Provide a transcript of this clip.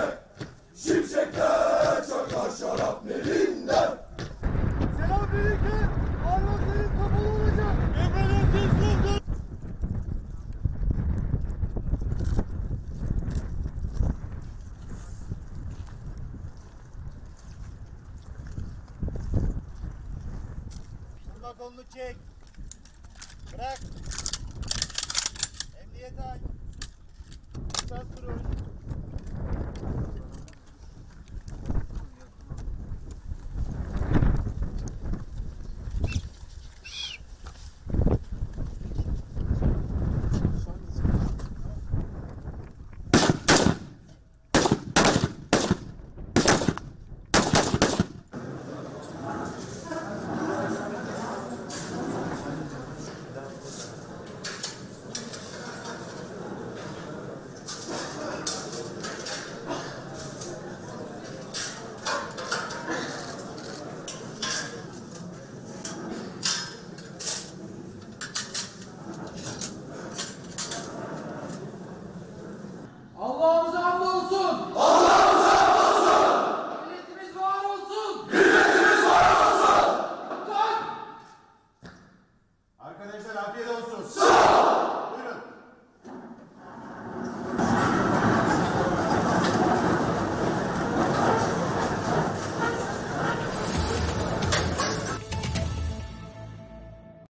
elinden Şimşekler çakar şarap elinden Selam birlikte parmakların kapalı olacak. Emre'den ses kaldı Şurada kolunu çek. Bırak. Emniyete ait Sen sürüyorsun Allah'ımıza hamdolsun. Allah'ımıza hamdolsun. Milletimiz var olsun. Milletimiz var olsun. Tak. Arkadaşlar afiyet olsun. Sağ ol.